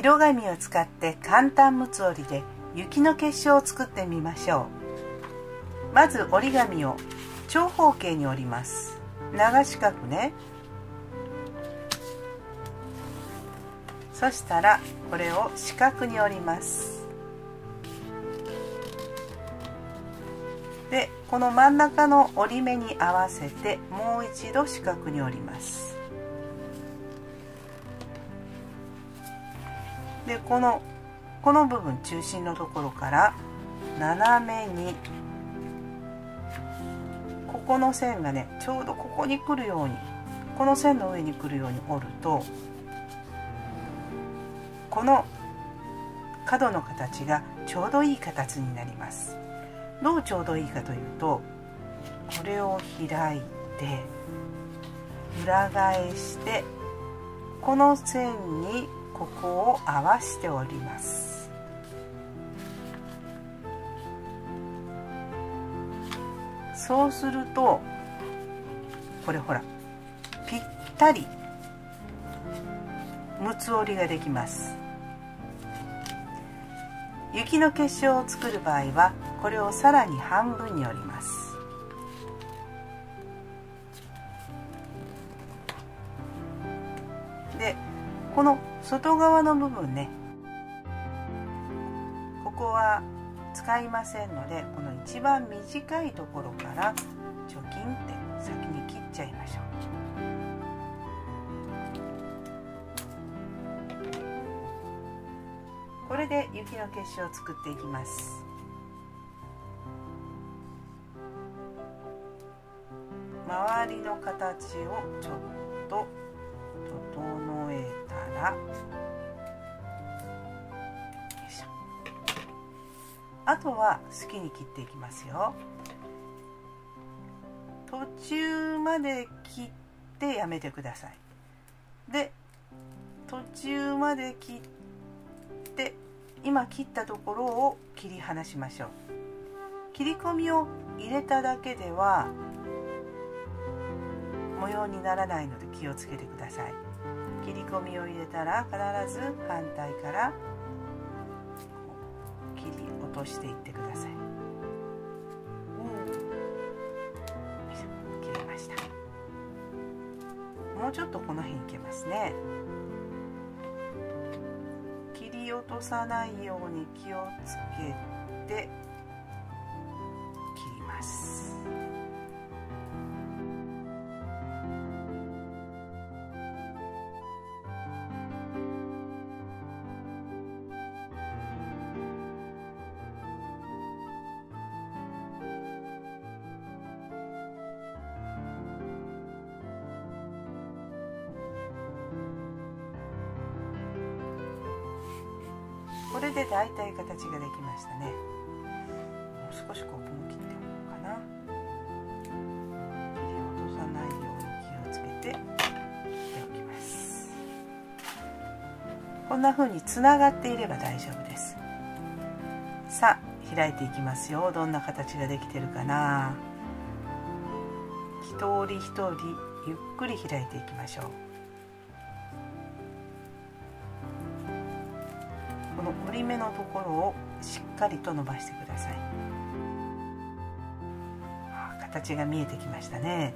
色紙を使って簡単むつ折りで雪の結晶を作ってみましょう。まず折り紙を長方形に折ります。長四角ね。そしたらこれを四角に折ります。でこの真ん中の折り目に合わせてもう一度四角に折ります。でこのこの部分中心のところから斜めにここの線がねちょうどここに来るようにこの線の上に来るように折るとこの角の形がちょうどいい形になります。どうちょうどいいかというとこれを開いて裏返してこの線にここを合わしております。そうするとこれほらぴったり六つ折りができます。雪の結晶を作る場合はこれをさらに半分に折ります。でこの外側の部分ね。ここは使いませんのでこの一番短いところからチョキンって先に切っちゃいましょう。これで雪の結晶を作っていきます。周りの形をちょっと整えたらあとは好きに切っていきますよ。途中まで切ってやめてください。で途中まで切って今切ったところを切り離しましょう。切り込みを入れただけでは模様にならないので気をつけてください。切り込みを入れたら必ず反対から切り落としていってください。切れました。もうちょっとこの辺いけますね。切り落とさないように気をつけてこれで大体形ができましたね。もう少しここも切っておこうかな。切り落とさないように気をつけて切っておきます。こんな風につながっていれば大丈夫です。さあ開いていきますよ。どんな形ができてるかな。一人一人ゆっくり開いていきましょう。の折り目のところをしっかりと伸ばしてください。形が見えてきましたね。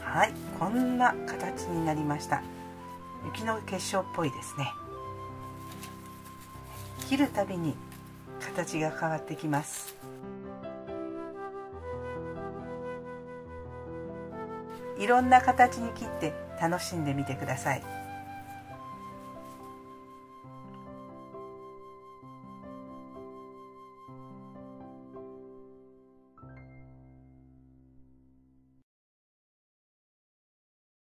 はいこんな形になりました。雪の結晶っぽいですね。切るたびに形が変わってきます。いろんな形に切って楽しんでみてください。